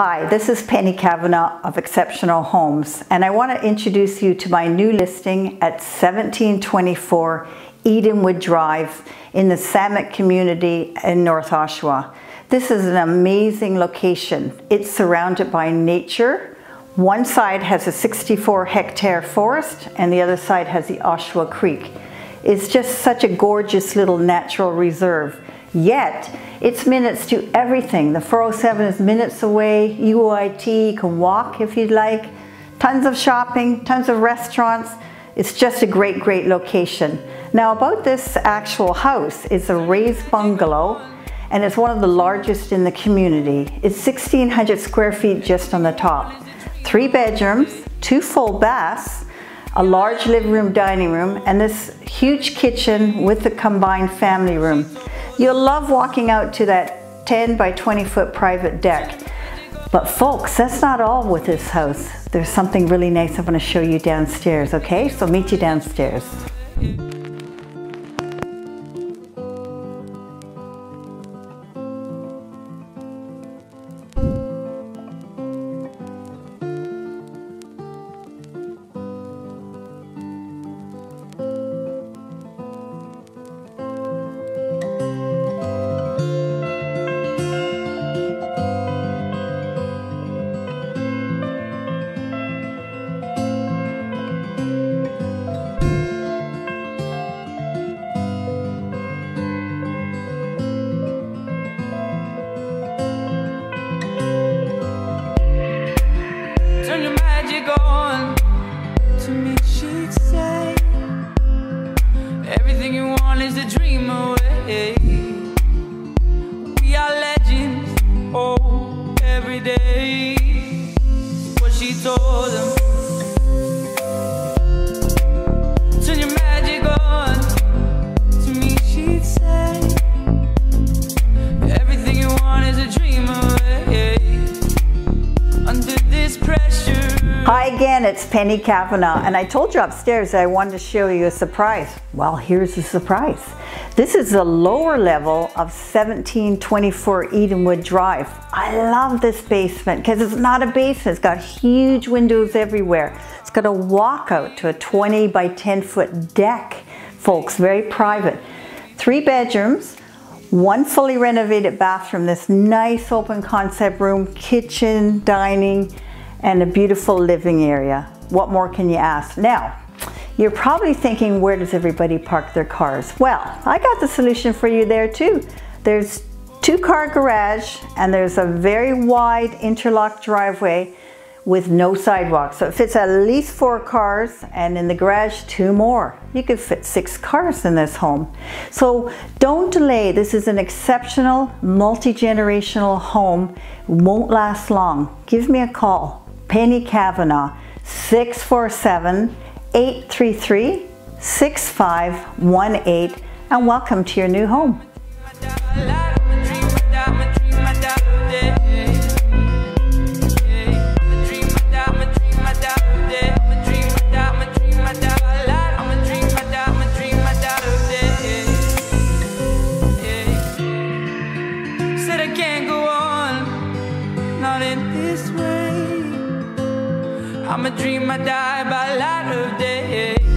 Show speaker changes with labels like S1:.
S1: Hi, this is Penny Kavanagh of Exceptional Homes, and I want to introduce you to my new listing at 1724 Edenwood Drive in the Samac community in North Oshawa. This is an amazing location. It's surrounded by nature. One side has a 64 hectare forest and the other side has the Oshawa Creek. It's just such a gorgeous little natural reserve. Yet, it's minutes to everything. The 407 is minutes away, UIT, you can walk if you'd like. Tons of shopping, tons of restaurants. It's just a great, great location. Now about this actual house, it's a raised bungalow and it's one of the largest in the community. It's 1,600 square feet just on the top. Three bedrooms, two full baths, a large living room, dining room, and this huge kitchen with the combined family room. You'll love walking out to that 10 by 20 foot private deck. But folks, that's not all with this house. There's something really nice I'm gonna show you downstairs, okay? So meet you downstairs. Hi again, it's Penny Kavanagh, and I told you upstairs I wanted to show you a surprise. Well, here's the surprise. This is the lower level of 1724 Edenwood Drive. I love this basement because it's not a basement. It's got huge windows everywhere. It's got a walkout to a 20 by 10 foot deck, folks, very private. Three bedrooms, one fully renovated bathroom, this nice open concept room, kitchen, dining, and a beautiful living area. What more can you ask? Now, you're probably thinking, where does everybody park their cars? Well, I got the solution for you there too. There's two car garage and there's a very wide interlocked driveway with no sidewalk. So it fits at least four cars and in the garage, two more. You could fit six cars in this home. So don't delay. This is an exceptional multi-generational home. Won't last long. Give me a call. Penny Kavanagh, 647 833 6518, and welcome to your new home.
S2: I'm a dream, I die by light of day.